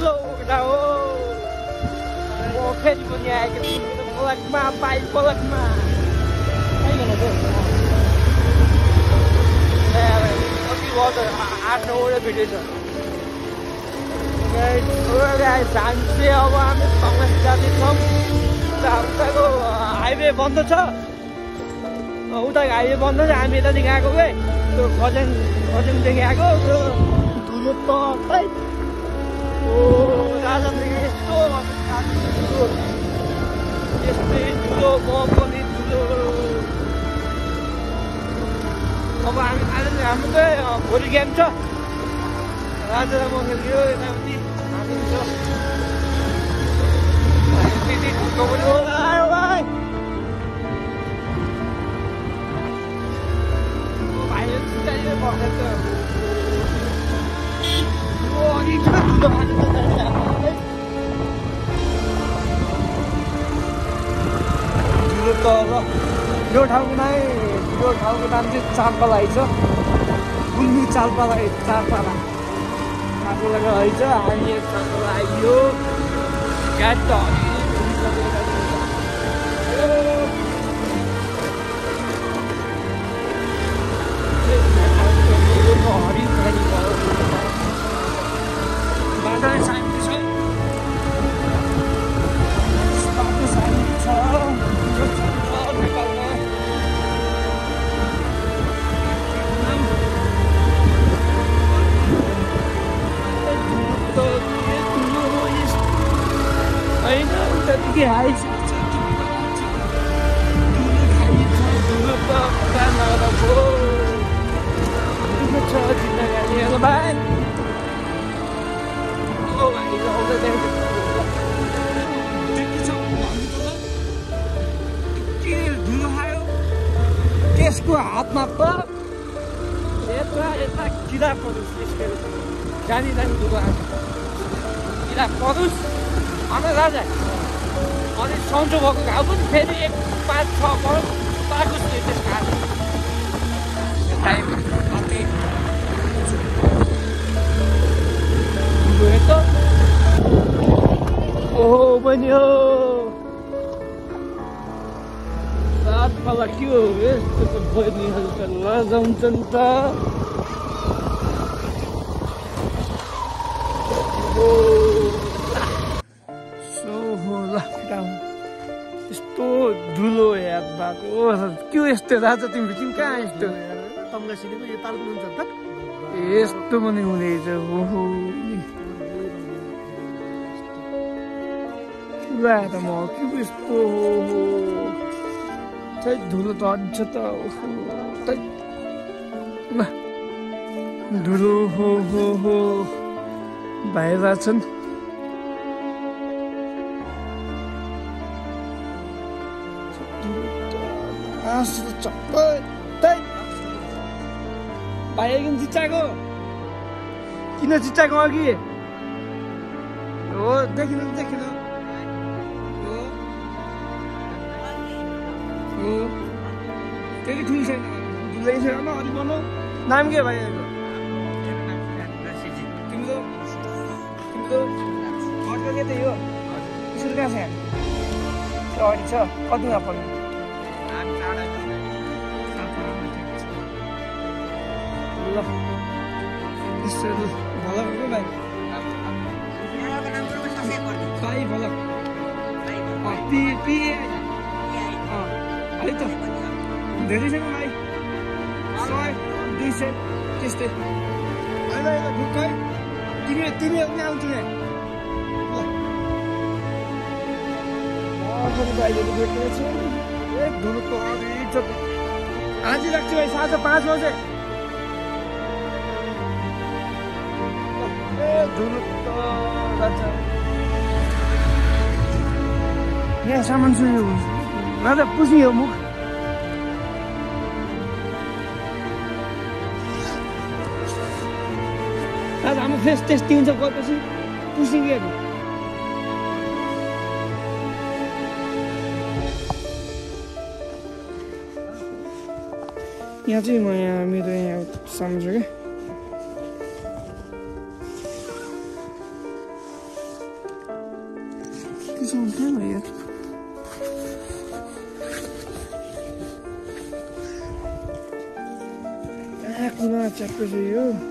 Hello हो म फेरि पनि आएको छु पलकमा बाई पलकमा कति भयो आठ नौवटा भिडियो अब हामी कङ्ग्रेस जाँदैछौँ उताको हाइवे बन्द छ। उताको हाइवे बन्द छ। हामी यतादेखि आएको के? त्यो खजेङ खजेङदेखि आएको त्यो धुलो ततै यस्तै ठुलो म पनि ठुलो अब हामी आज हाम्रो चाहिँ भोलि गेम छ राजा र म खेल्यो यताउति हामी छ त्यति ठुलो पनि होला आयो भाइ भाइले चिन्ता बसेको ठुलो यो ठाउँको नाम यो ठाउँको नाम चाहिँ चालपालाई छ गुल्मी चालपालाई चालपाला चालपालाको है छ हामी चालपाला आइयो गाडी त हरिण बाटो परोस् त्यसको जानी जानी धुलो आएको किरा परोस् अनि राजा अनि सन्चो भएको घाउ पनि फेरि एक पाँच छ पाकोस् नि त्यसको ओहो बहिनी हो सात पाला के हो यस्तो बहिनीहरू त सो हो ल केटा हो। यस्तो धुलो याद भएको के यस्तो राजा तिम्रो तिमी कहाँ यस्तो यस्तो पनि हुँदैछ ओहो त म के यस्तो हो खै धुलो त अझ त खै धुलो हो हो हो भइरहेको छन् भाइ किन चिच्चाएको किन चिच्चाएको अघि हो देखिन देखिन त्यति ठुलो छैन नाम के भाइ तिम्रो घरको के स्कुल कहाँ छ त्यो अगाडि छ कतिमा पढ्नु ल यसो भलक हो भाइ भाइ भलक पी पी है त धेरै छैन भाइ सय दुई सय त्यस्तै ढुक्कै तिमी तिमी पनि आउँछु त आज राख्छु भाइ साँझ पाँच बजे त यहाँ सामान सुन्यो राजा पुस्ने हो मुख आज हाम्रो फेस टेस्टिङ हुन्छ गएपछि पुसिङहरू यहाँ चाहिँ म यहाँ मेरो यहाँ सामान छ क्या यार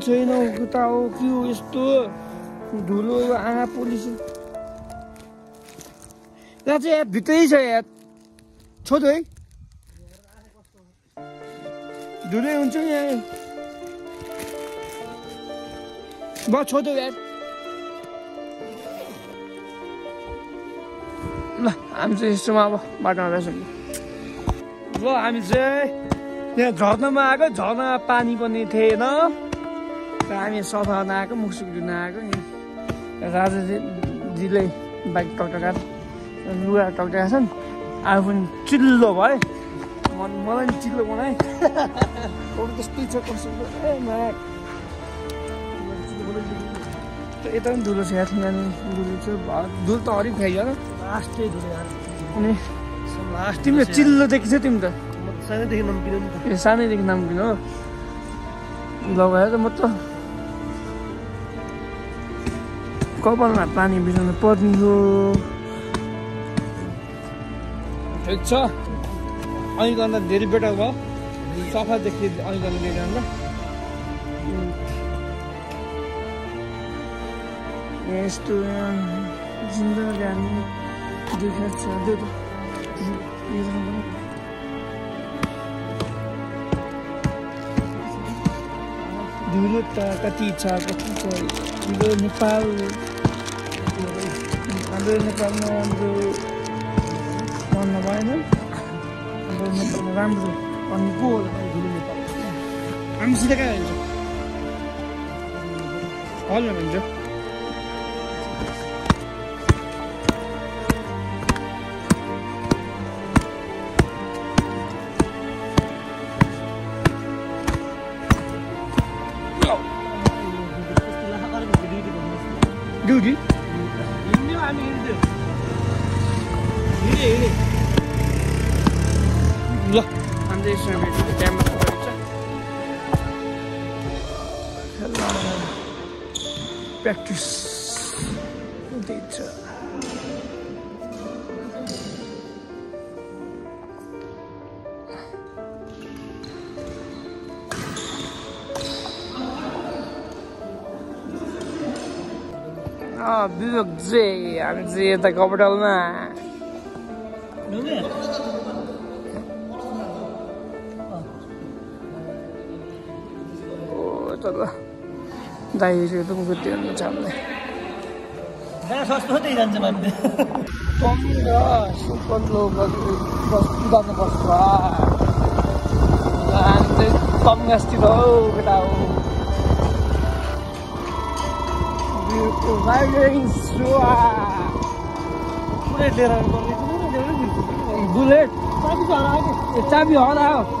छैन उता हो के हो यस्तो धुलो आँखा पोलिस यहाँ चाहिँ यहाँ भित्रै छ यहाँ छोदो है धुलै हुन्छ यहाँ म छोदो यार ल हामी चाहिँ यस्तोमा अब बाटोमा रहेछौँ ल हामी चाहिँ यहाँ झर्नामा आएको झर्नामा पानी पनि थिएन हामी सफा गर्न आएको मुखसुक धुन आएको यहाँ राजाजीले बाइक टक्टका लुगा टक्टका छन् आफू पनि चिल्लो भयो मन मलाई पनि चिल्लो बनाएँ अरू त्यस्तै छ कसो ए यता पनि धुलो छ यहाँ धुलो छ धुलो त हरिक खाइयो लास्टै धुलो अनि लास्ट तिमीले चिल्लो देखिन्छ तिमी त सानैदेखि नम्किनु नि यो सानैदेखि नाम किन हो लगाएर त म त कपालमा पानी भिजाउनु पर्ने हो ठिक छ गर्दा धेरै बेटर भयो सफा देखि अहिले गर्दा धेरै अन्त यस्तो जिन्दगी हामी देखाएको छ त्यो त कति छ कति छ धुलो नेपाल हाम्रो नेपालमा राम्रो भन्न भएन हाम्रो नेपालमा राम्रो भन्ने को होला धुलो नेपाल हामी सिधै कहाँ हुन्छ हलमा हुन्छ प्र्याक्टिस हुँदैछ विवेक चाहिँ हामी चाहिँ यता कपडलमा ढुङ्गे दाइहरू तुमको त्यो छाम्ने जहाँ सस्तो त्यही जान्छ मान्छे कमी र सुपर लो गर्नुपर्छ हामी चाहिँ कम गास्तिर हौ केटा हो पुरै लिएर आउनु पर्ने बुलेट चाबी छ हराएको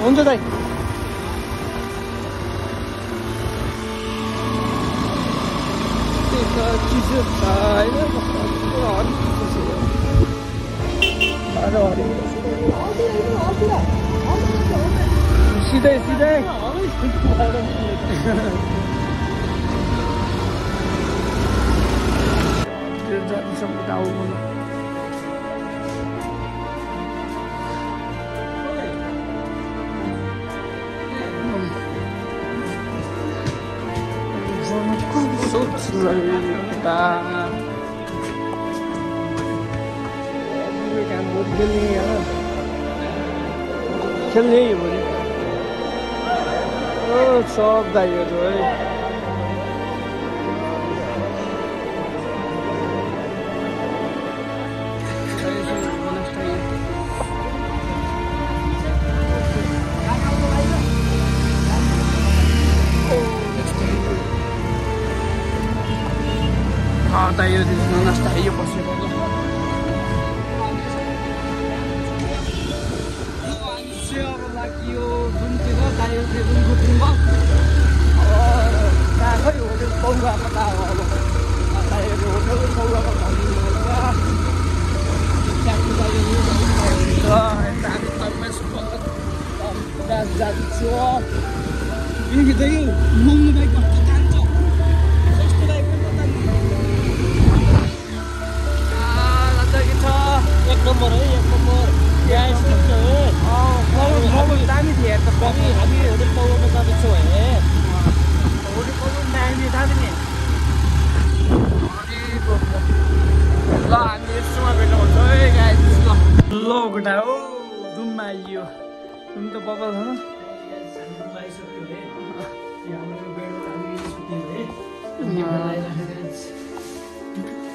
हरायो ओ अर्जुन दाई अर्जुन दाई केटा हो गाह्रो handsome भयो के दाइ होला होला हुन्छ दाइ चिसो छ होइन सिधै सिधै जातिसम्म त आउनु सोच्दा खेल्ने भोलि ओ सब दाइहरू है kata yun, nung nasa iyo po siya.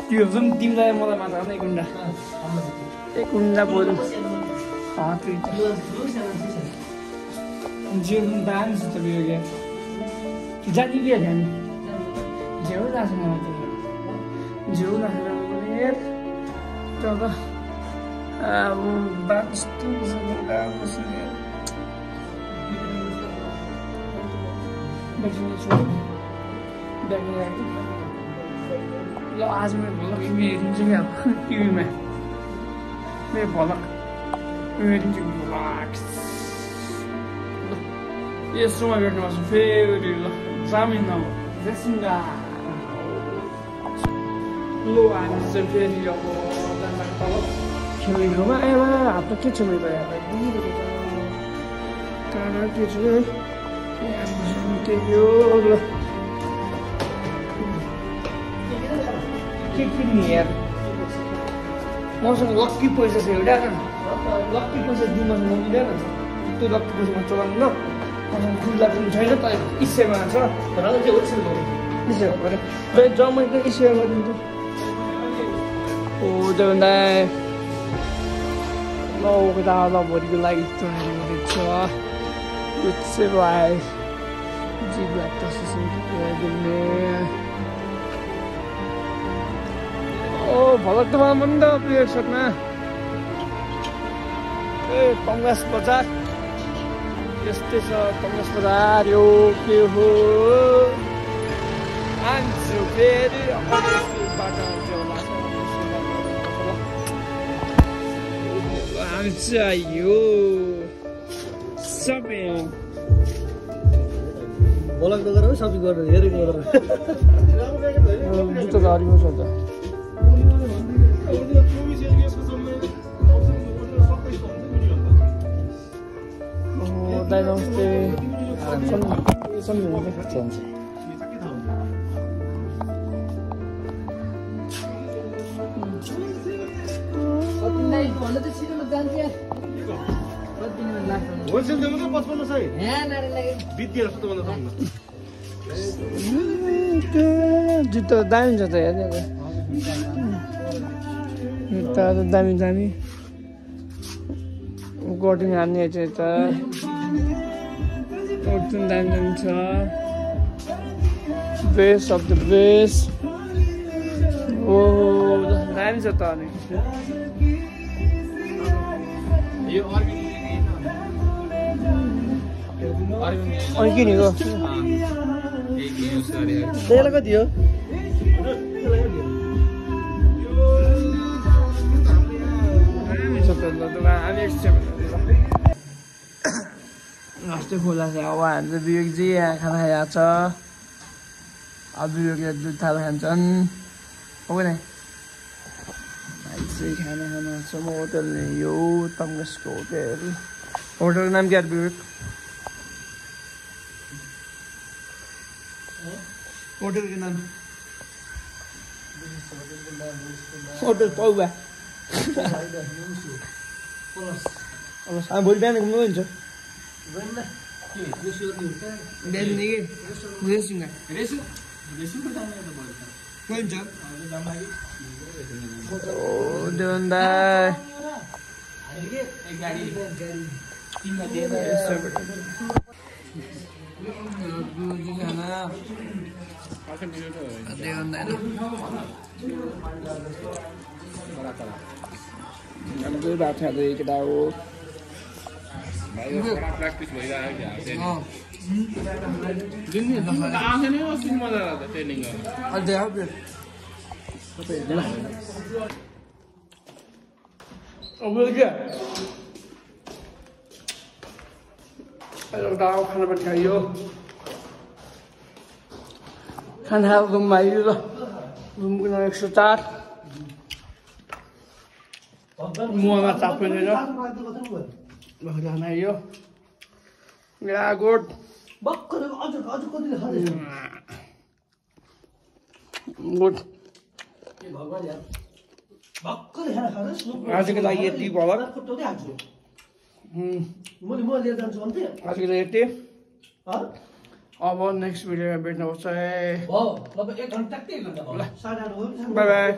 त्यो जुन तिमीलाई मलाई मात्र एक गुन्डा। एक गुन्डा बरु जिउ दामी छ त बियो क्या। जाने कि हामी झेउ लाग्छ मलाई त। झेउ लाग्छ तर अब बात यस्तो बस्ने ल आज मेरो भलक इमे हेरिन्छु क्या टिभीमा मेरो भलक ल यस्तोमा भेट्नुपर्छ फेरि ल जामिन लो हामी चाहिँ फेरि अब के छ मेरो के छ त्यही हो के किन्ने यार मसँग लक्की पैसा छ एउटा लक्की पैसा दिनु मसँग मिल्दैन त्यो लक्की पैसा चलाउनु ल मसँग खुल्ला पनि छैन त इसेमा छ र जमाइको इसेमा गरिदिन्छु ओ भन्दा ल भोलिको लागि त त प्रिय सपना ए कङ्ग्रेस बजार। यस्तै छ कङ्ग्रेस बजार यो के हो? आन्छु फेरि हामी चाहिँ सबै बोलक है सबै गरेर हेरेको गरेर जुत्ता झरीको छ त। दाइ नमस्ते त पचपन्न सय भन्दा जुत्ता दामी छ त हेर्ने जुत्ता त दामी दामी गोटिङ हान्ने चाहिँ गोटिङ दामी दामी छ बेस्ट अफ द बेस्ट ओ दामी छ त अनि यो अनि किनेको त्यसलाई कति हो हामी एकछिन अस्ति खोला छ अब हामी चाहिँ विवेकजी यहाँ खाना खाइरहेको छ अब विवेकले दुध थाहा खान्छन् हो कि नै चाहिँ खाना खाना छ म होटल यो तङ्गसको होटेल होटलको नाम के अरे विवेक होटलको नाम होटल पौवा अब भोलि बिहान घुम्नु हुन्छ बिहान कि रेसिङ हुन्छ ओ देवन्दा खाना मजा लाग्छ ट्रेनिङ गर्नु अझै अझै अब क्या एउटा दाउ खाना पनि खाइयो खाना रुममा आइयो ल रुमको नम्बर एक सौ चार मुहामा आइयो मेरा गोड गुड आजको लागि यति भलक आजको लागि यति अब नेक्स्ट भिडियोमा भेट्नुपर्छ है। By by